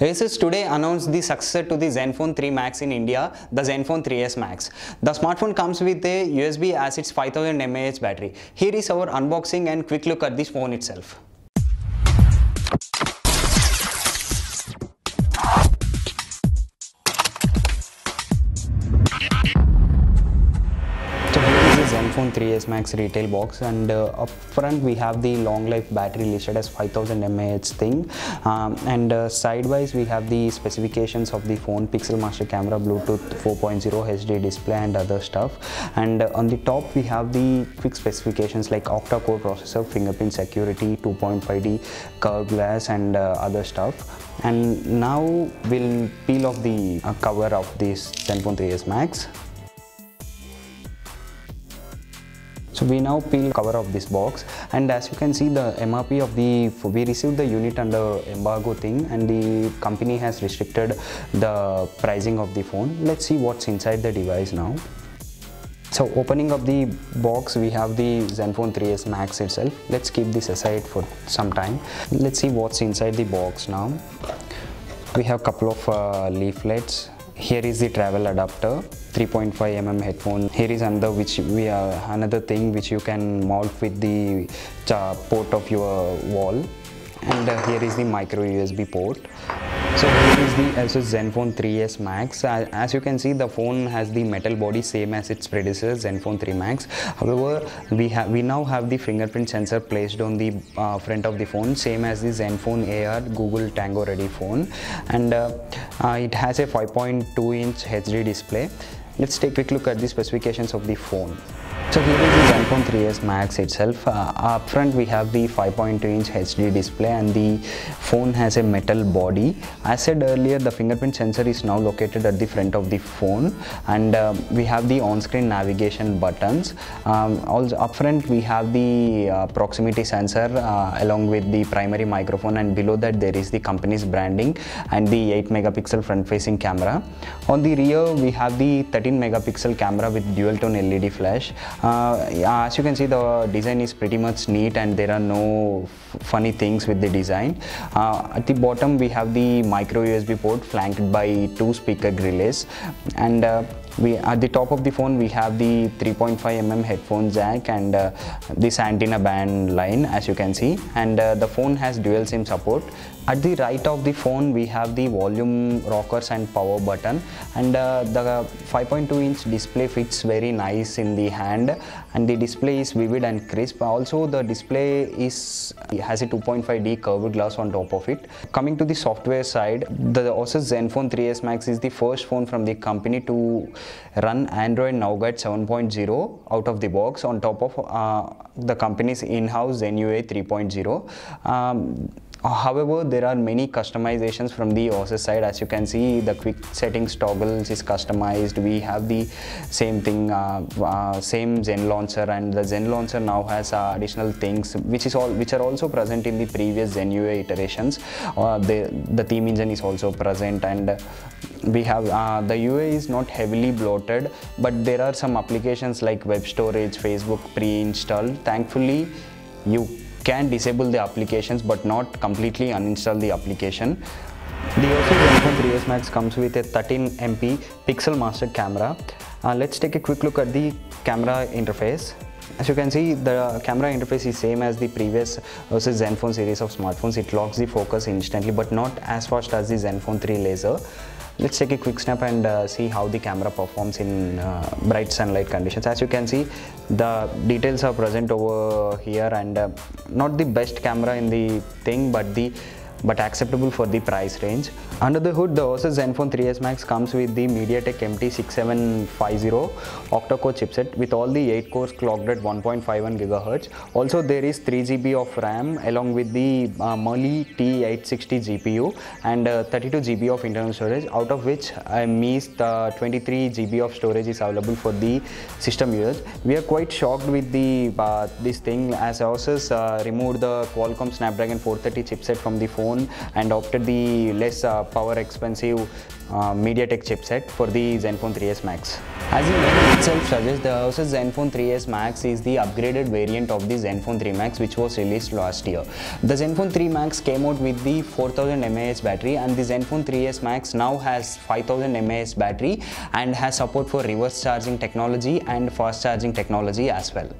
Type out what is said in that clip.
Asus today announced the successor to the Zenfone 3 Max in India, the Zenfone 3S Max. The smartphone comes with a USP as its 5000 mAh battery. Here is our unboxing and quick look at this phone itself. Zenfone 3S Max retail box and uh, up front we have the long life battery listed as 5000 mAh thing. Um, and uh, sidewise we have the specifications of the phone Pixel Master camera Bluetooth 4.0 HD display and other stuff. And uh, on the top we have the quick specifications like octa-core processor fingerprint security 2.5D curved glass and uh, other stuff. And now we'll peel off the uh, cover of this Zenfone 3S Max So we now peel cover of this box and as you can see the MRP of the we received the unit under embargo thing and the company has restricted the pricing of the phone. Let's see what's inside the device now. So opening up the box we have the Zenfone 3S Max itself. Let's keep this aside for some time. Let's see what's inside the box now. We have a couple of uh, leaflets here is the travel adapter 3.5 mm headphone here is another which we are another thing which you can mount with the port of your wall and uh, here is the micro USB port so here is the Asus Zenfone 3S Max. As you can see, the phone has the metal body same as its predecessor Zenfone 3 Max. However, we have we now have the fingerprint sensor placed on the uh, front of the phone, same as the Zenfone AR Google Tango Ready phone, and uh, it has a 5.2 inch HD display. Let's take a quick look at the specifications of the phone. So here is the Zenfone 3S Max itself. Uh, up front we have the 5.2 inch HD display and the phone has a metal body. As said earlier the fingerprint sensor is now located at the front of the phone and uh, we have the on-screen navigation buttons. Um, also up front we have the uh, proximity sensor uh, along with the primary microphone and below that there is the company's branding and the 8 megapixel front facing camera. On the rear we have the 13 megapixel camera with dual tone LED flash. Uh, as you can see the design is pretty much neat and there are no funny things with the design. Uh, at the bottom we have the micro USB port flanked by two speaker relays and uh, we at the top of the phone we have the 3.5 mm headphone jack and uh, this antenna band line as you can see. And uh, the phone has dual sim support. At the right of the phone we have the volume rockers and power button. And uh, the 5.2 inch display fits very nice in the hand. And the display is vivid and crisp. Also the display is has a 2.5d curved glass on top of it. Coming to the software side the Asus Zenfone 3s Max is the first phone from the company to run Android Nougat 7.0 out of the box on top of uh, the company's in-house ZenUI 3.0 um, However, there are many customizations from the Asus side. As you can see, the quick settings toggles is customized. We have the same thing, uh, uh, same Zen launcher, and the Zen launcher now has uh, additional things which is all which are also present in the previous Zen UI iterations. Uh, the the theme engine is also present, and we have uh, the UI is not heavily bloated, but there are some applications like web storage, Facebook pre-installed. Thankfully, you can disable the applications but not completely uninstall the application. The Asus Zenfone 3S Max comes with a 13 MP Pixel Master camera. Uh, let's take a quick look at the camera interface. As you can see, the camera interface is same as the previous Asus Zenfone series of smartphones. It locks the focus instantly, but not as fast as the Zenfone 3 laser. Let's take a quick snap and uh, see how the camera performs in uh, bright sunlight conditions. As you can see, the details are present over here and uh, not the best camera in the thing, but the but acceptable for the price range. Under the hood, the Asus Zenfone 3S Max comes with the MediaTek MT6750 octa-core chipset with all the 8 cores clocked at 1.51 GHz. Also, there is 3 GB of RAM along with the uh, Mali T860 GPU and uh, 32 GB of internal storage, out of which I missed the 23 GB of storage is available for the system users. We are quite shocked with the uh, this thing as Asus uh, removed the Qualcomm Snapdragon 430 chipset from the phone phone and opted the less uh, power expensive uh, MediaTek chipset for the Zenfone 3s Max. As the name itself suggests, the Asus Zenfone 3s Max is the upgraded variant of the Zenfone 3 Max which was released last year. The Zenfone 3 Max came out with the 4000 mAh battery and the Zenfone 3s Max now has 5000 mAh battery and has support for reverse charging technology and fast charging technology as well.